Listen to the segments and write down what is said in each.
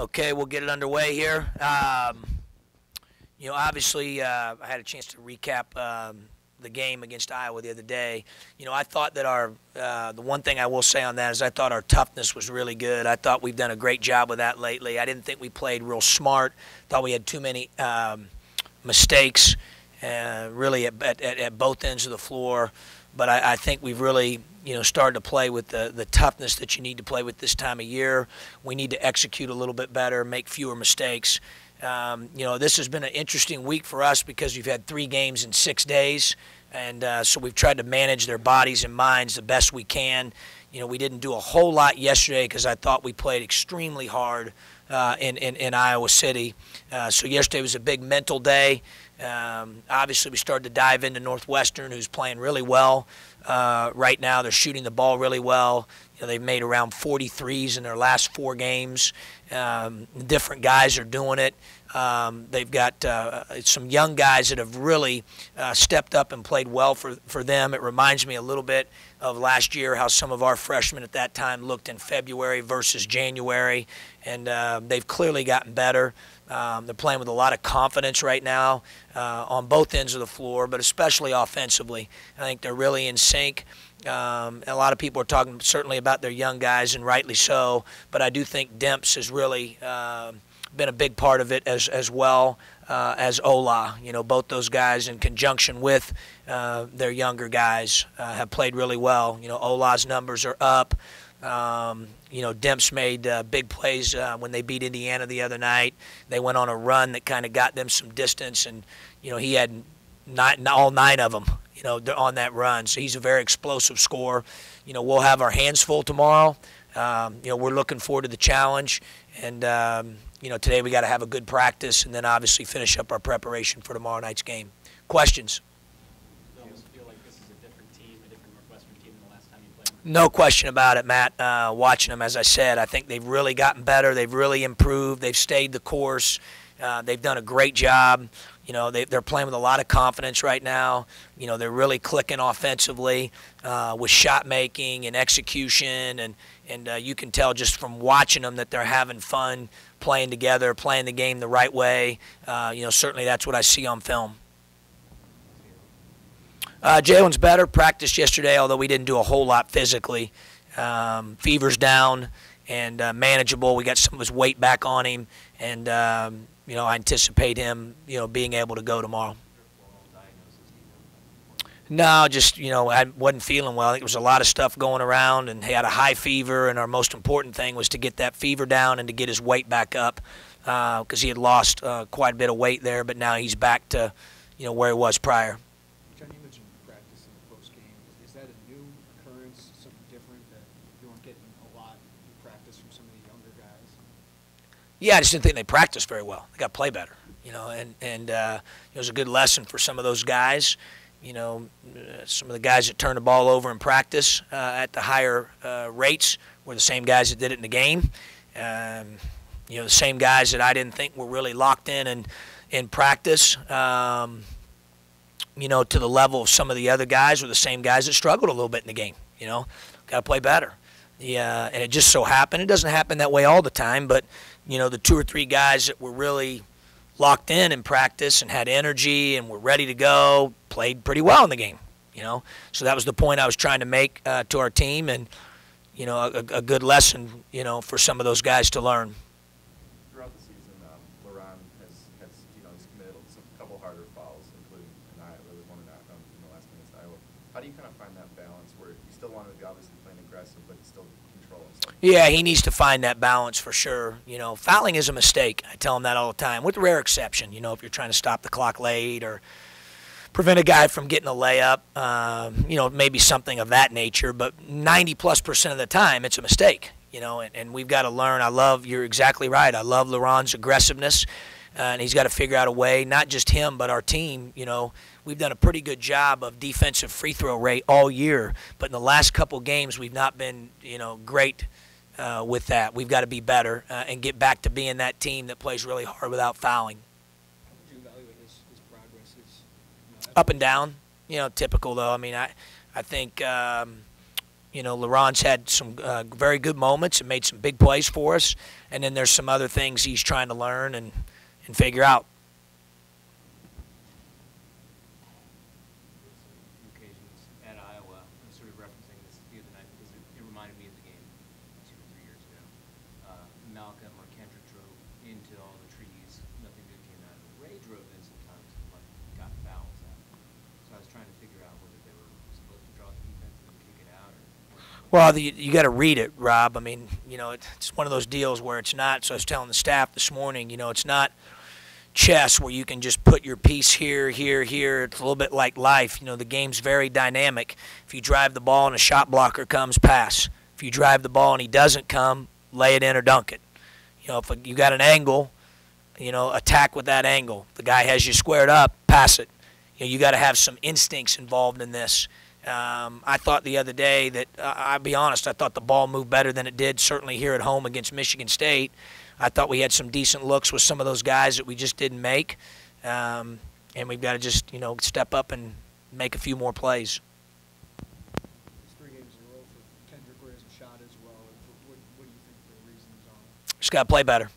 Okay, we'll get it underway here. Um, you know, obviously, uh, I had a chance to recap um, the game against Iowa the other day. You know, I thought that our uh, the one thing I will say on that is I thought our toughness was really good. I thought we've done a great job with that lately. I didn't think we played real smart. Thought we had too many um, mistakes, uh, really at, at, at both ends of the floor. But I, I think we've really you know, started to play with the, the toughness that you need to play with this time of year. We need to execute a little bit better, make fewer mistakes. Um, you know, this has been an interesting week for us because we've had three games in six days, and uh, so we've tried to manage their bodies and minds the best we can. You know, we didn't do a whole lot yesterday because I thought we played extremely hard uh, in, in, in, Iowa City. Uh, so yesterday was a big mental day. Um, obviously, we started to dive into Northwestern, who's playing really well uh, right now. They're shooting the ball really well. You know, they've made around 43s in their last four games. Um, different guys are doing it. Um, they've got uh, some young guys that have really uh, stepped up and played well for, for them. It reminds me a little bit of last year, how some of our freshmen at that time looked in February versus January, and uh, they've clearly gotten better. Um, they're playing with a lot of confidence right now uh, on both ends of the floor, but especially offensively. I think they're really in sync. Um, a lot of people are talking certainly about their young guys, and rightly so. But I do think Demps has really uh, been a big part of it as as well uh, as Olah. You know, both those guys in conjunction with uh, their younger guys uh, have played really well. You know, Olah's numbers are up. Um, you know, Demps made uh, big plays uh, when they beat Indiana the other night. They went on a run that kind of got them some distance, and you know he had nine, all nine of them. You know, on that run. So he's a very explosive scorer. You know, we'll have our hands full tomorrow. Um, you know, we're looking forward to the challenge, and um, you know, today we got to have a good practice, and then obviously finish up our preparation for tomorrow night's game. Questions? No question about it, Matt. Uh, watching them, as I said, I think they've really gotten better. They've really improved. They've stayed the course. Uh, they've done a great job. You know, they, are playing with a lot of confidence right now. You know, they're really clicking offensively uh, with shot making and execution, and and uh, you can tell just from watching them that they're having fun playing together, playing the game the right way. Uh, you know, certainly that's what I see on film. Uh, Jaylon's better. Practiced yesterday, although we didn't do a whole lot physically. Um, fever's down and uh, manageable. We got some of his weight back on him, and um, you know I anticipate him, you know, being able to go tomorrow. No, just you know, I wasn't feeling well. There was a lot of stuff going around, and he had a high fever. And our most important thing was to get that fever down and to get his weight back up, because uh, he had lost uh, quite a bit of weight there. But now he's back to, you know, where he was prior. Yeah, I just didn't think they practiced very well. They got to play better, you know, and and uh, it was a good lesson for some of those guys. You know, uh, some of the guys that turned the ball over in practice uh, at the higher uh, rates were the same guys that did it in the game. Um, you know, the same guys that I didn't think were really locked in and in practice. Um, you know, to the level of some of the other guys were the same guys that struggled a little bit in the game. You know, got to play better. Yeah, and it just so happened. It doesn't happen that way all the time, but you know, the two or three guys that were really locked in in practice and had energy and were ready to go played pretty well in the game. You know, so that was the point I was trying to make uh, to our team, and you know, a, a good lesson, you know, for some of those guys to learn. Yeah, he needs to find that balance for sure. You know, fouling is a mistake. I tell him that all the time, with rare exception. You know, if you're trying to stop the clock late or prevent a guy from getting a layup, um, you know, maybe something of that nature. But 90 plus percent of the time, it's a mistake. You know, and, and we've got to learn. I love. You're exactly right. I love Leron's aggressiveness, uh, and he's got to figure out a way. Not just him, but our team. You know, we've done a pretty good job of defensive free throw rate all year, but in the last couple games, we've not been, you know, great uh, with that. We've got to be better uh, and get back to being that team that plays really hard without fouling. Up and down, you know, typical though. I mean, I, I think, um, You know, Leron's had some uh, very good moments and made some big plays for us, and then there's some other things he's trying to learn and, and figure out. occasions at Iowa, I was sort of referencing this the other night because it, it reminded me of the game two or three years ago. Uh, Malcolm or Kendrick drove into all the trees, nothing good came out of it. Ray drove in sometimes and like got fouls out. So I was trying to figure out whether they were supposed to draw the defense and kick it out or. Well, the, you got to read it, Rob. I mean, you know, it's one of those deals where it's not. So I was telling the staff this morning, you know, it's not chess where you can just put your piece here, here, here. It's a little bit like life. You know, the game's very dynamic. If you drive the ball and a shot blocker comes, pass. If you drive the ball and he doesn't come, lay it in or dunk it. You know, if you got an angle, you know, attack with that angle. The guy has you squared up, pass it. You know, you got to have some instincts involved in this. Um, I thought the other day that, uh, I'll be honest, I thought the ball moved better than it did, certainly here at home against Michigan State. I thought we had some decent looks with some of those guys that we just didn't make. Um, and we've got to just, you know, step up and make a few more plays. It's got to play a row for Kendrick where he hasn't shot as well. And for- What, what do you think the reasons are? Just got to play better.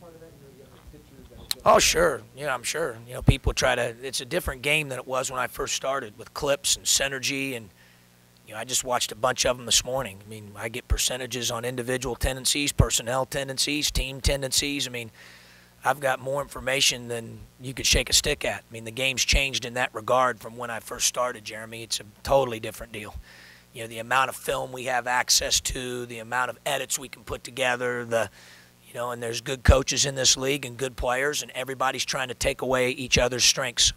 Part of that, you know, you got pitchers that adjust. Oh, sure. Yeah, I'm sure. You know, people try to. It's a different game than it was when I first started with clips and synergy, and you know, I just watched a bunch of them this morning. I mean, I get percentages on individual tendencies, personnel tendencies, team tendencies. I mean, I've got more information than you could shake a stick at. I mean, the game's changed in that regard from when I first started, Jeremy. It's a totally different deal. You know, the amount of film we have access to, the amount of edits we can put together, the you know, and there's good coaches in this league and good players, and everybody's trying to take away each other's strengths.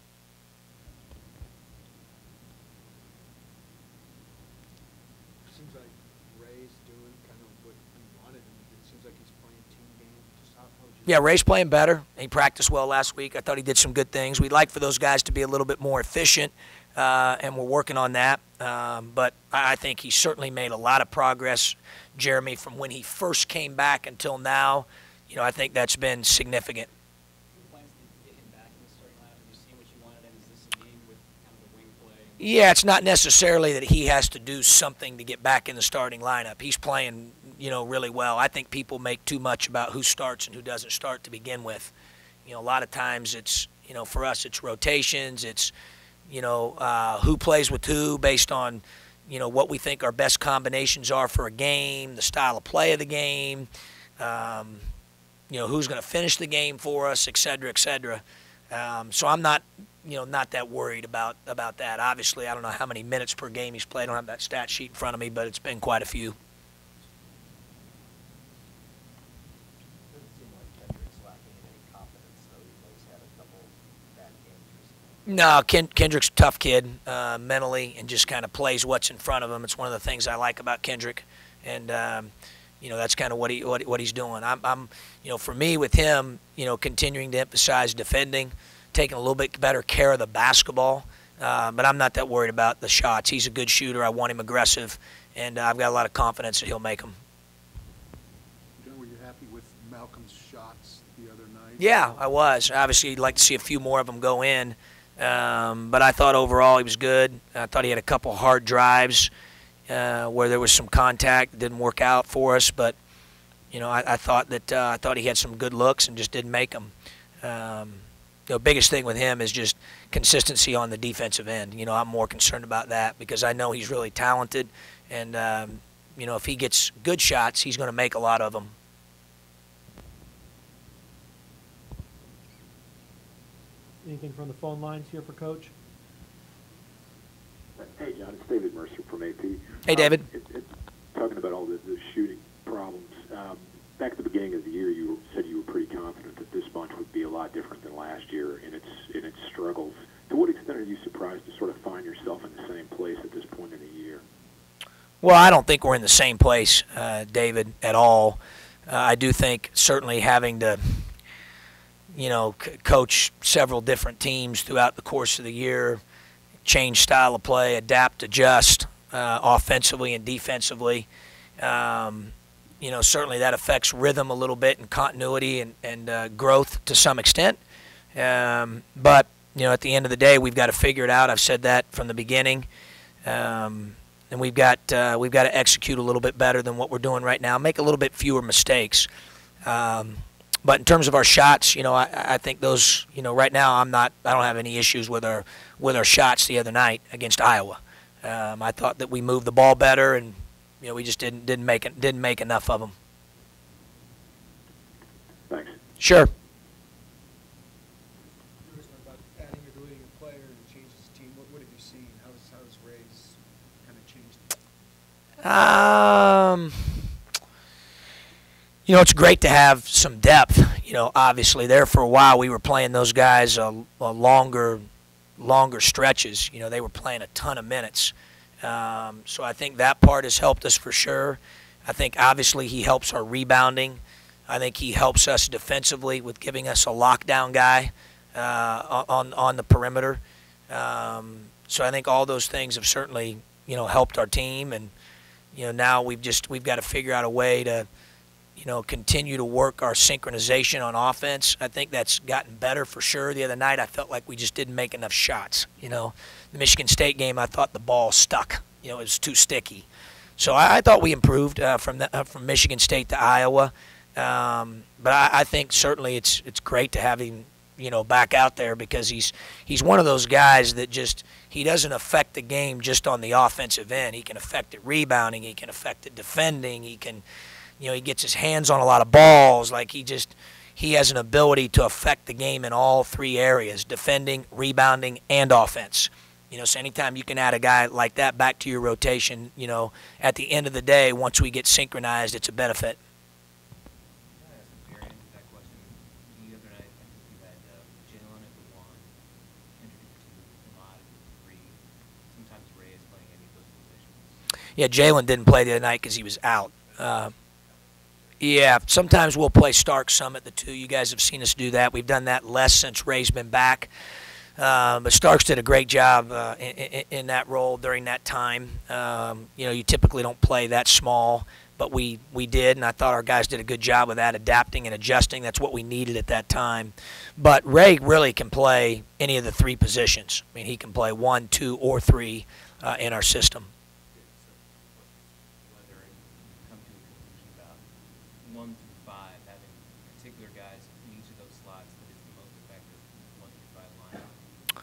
Seems like Ray's doing kind of what he wanted, and it seems like he's playing team game. Just how, how'd you? Yeah, Ray's playing better. He practiced well last week. I thought he did some good things. We'd like for those guys to be a little bit more efficient, uh, and we're working on that. Um, but I think he certainly made a lot of progress, Jeremy, from when he first came back until now. You know, I think that's been significant. Yeah, it's not necessarily that he has to do something to get back in the starting lineup. He's playing, you know, really well. I think people make too much about who starts and who doesn't start to begin with. You know, a lot of times it's, you know, for us it's rotations. It's, you know, uh, who plays with who based on, you know, what we think our best combinations are for a game, the style of play of the game, um, you know, who's going to finish the game for us, et cetera, et cetera. Um, so I'm not, you know, not that worried about about that. Obviously, I don't know how many minutes per game he's played. I don't have that stat sheet in front of me, but it's been quite a few. Doesn't seem like Kendrick's lacking in any confidence, though, even though he's had a couple bad games recently. No, Ken, Kendrick's a tough kid uh, mentally and just kind of plays what's in front of him. It's one of the things I like about Kendrick, and um, you know that's kind of what he what, what he's doing. I'm, I'm, you know, for me with him, you know, continuing to emphasize defending, taking a little bit better care of the basketball. Uh, but I'm not that worried about the shots. He's a good shooter. I want him aggressive, and uh, I've got a lot of confidence that he'll make them. Were you happy with Malcolm's shots the other night? Yeah, I was. Obviously, you'd like to see a few more of them go in, um, but I thought overall he was good. I thought he had a couple hard drives uh, where there was some contact didn't work out for us, but you know, I, I thought that uh, I thought he had some good looks and just didn't make them. Um, the biggest thing with him is just consistency on the defensive end. You know, I'm more concerned about that because I know he's really talented, and um, you know, if he gets good shots, he's going to make a lot of them. Anything from the phone lines here for Coach? Hey, John, it's David Mercer from AP. Hey, David. Um, it, it, talking about all the, the shooting problems, um, back at the beginning of the year, you said you were pretty confident that this bunch would be a lot different than last year in its in its struggles. To what extent are you surprised to sort of find yourself in the same place at this point in the year? Well, I don't think we're in the same place, uh, David, at all. Uh, I do think certainly having to, you know, coach several different teams throughout the course of the year, change style of play, adapt, adjust, uh, offensively and defensively. Um, you know, certainly that affects rhythm a little bit and continuity and, and uh, growth to some extent. Um, but you know, at the end of the day, we've got to figure it out. I've said that from the beginning, um, and we've got uh, we've got to execute a little bit better than what we're doing right now. Make a little bit fewer mistakes. Um, but in terms of our shots, you know, I, I think those, you know, right now I'm not, I don't have any issues with our with our shots the other night against Iowa. Um, I thought that we moved the ball better, and you know, we just didn't didn't make it, didn't make enough of them. Thanks. Sure. Curious about adding or deleting a player and it changes the team. What, what have you seen? How has, how has Ray's kind of changed? Um, you know, it's great to have some depth. You know, obviously, there for a while we were playing those guys a, a longer, longer stretches. You know, they were playing a ton of minutes. Um, so I think that part has helped us for sure. I think obviously he helps our rebounding. I think he helps us defensively with giving us a lockdown guy uh, on on the perimeter. Um, so I think all those things have certainly you know helped our team, and you know now we've just we've got to figure out a way to you know continue to work our synchronization on offense. I think that's gotten better for sure. The other night I felt like we just didn't make enough shots. You know, the Michigan State game I thought the ball stuck. You know, it was too sticky. So I, I thought we improved uh, from the, uh, from Michigan State to Iowa. Um, but I, I think certainly it's it's great to have him, you know, back out there because he's he's one of those guys that just he doesn't affect the game just on the offensive end. He can affect it rebounding. He can affect it defending. He can, you know, he gets his hands on a lot of balls. Like he just he has an ability to affect the game in all three areas: defending, rebounding, and offense. You know, so anytime you can add a guy like that back to your rotation, you know, at the end of the day, once we get synchronized, it's a benefit. Yeah, Jaylon didn't play the other night because he was out. Uh, yeah, sometimes we'll play Stark Summit, the two. You guys have seen us do that. We've done that less since Ray's been back. Uh, but Starks did a great job uh, in, in, that role during that time. Um, you know, you typically don't play that small, but we, we did, and I thought our guys did a good job of that, adapting and adjusting. That's what we needed at that time. But Ray really can play any of the three positions. I mean, he can play one, two, or three uh, in our system. Whether it come to a conclusion about one through five, having particular guys in each of those slots that is the most effective one through five lineup.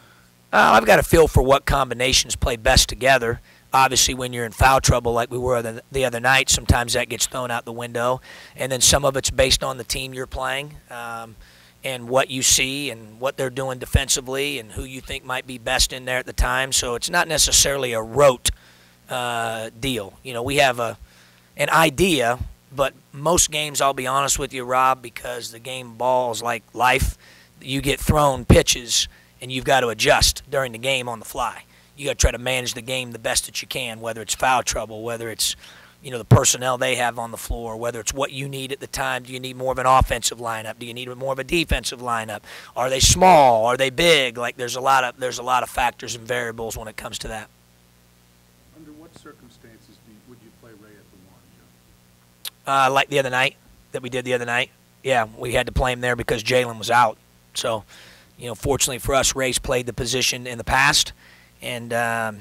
Uh, I've got a feel for what combinations play best together. Obviously, when you're in foul trouble like we were the, the other night, sometimes that gets thrown out the window. And then some of it's based on the team you're playing um, and what you see and what they're doing defensively and who you think might be best in there at the time. So it's not necessarily a rote uh, deal. You know, we have a an idea, but most games, I'll be honest with you, Rob, because the game balls like life, you get thrown pitches and you've got to adjust during the game on the fly. You got to try to manage the game the best that you can, whether it's foul trouble, whether it's you know the personnel they have on the floor, whether it's what you need at the time. Do you need more of an offensive lineup? Do you need more of a defensive lineup? Are they small? Are they big? Like there's a lot of there's a lot of factors and variables when it comes to that. Under what circumstances do you, would you play Ray at the one, Joe? uh, like the other night that we did the other night. Yeah, we had to play him there because Jaylon was out. So, you know, fortunately for us, Ray's played the position in the past, and um,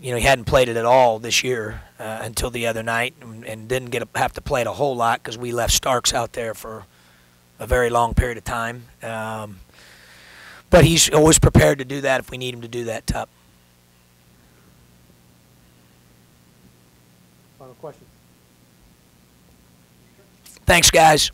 you know he hadn't played it at all this year uh, until the other night, and, and didn't get a, have to play it a whole lot because we left Starks out there for a very long period of time. Um, but he's always prepared to do that if we need him to do that. Tup. Final question. Thanks, guys.